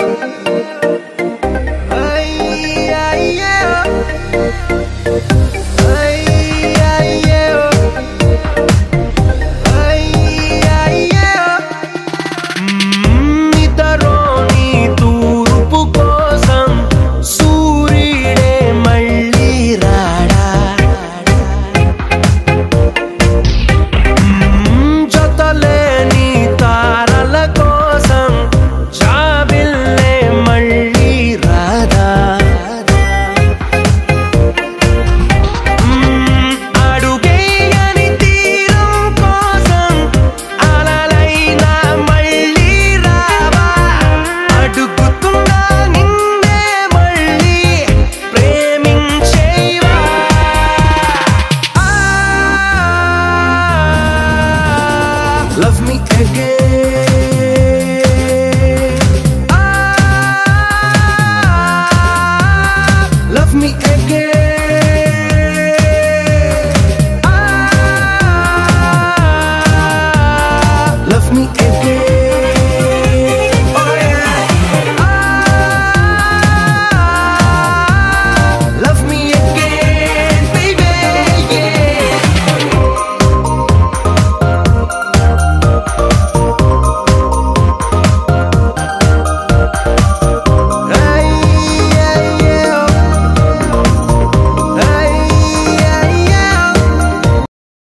love. Love me again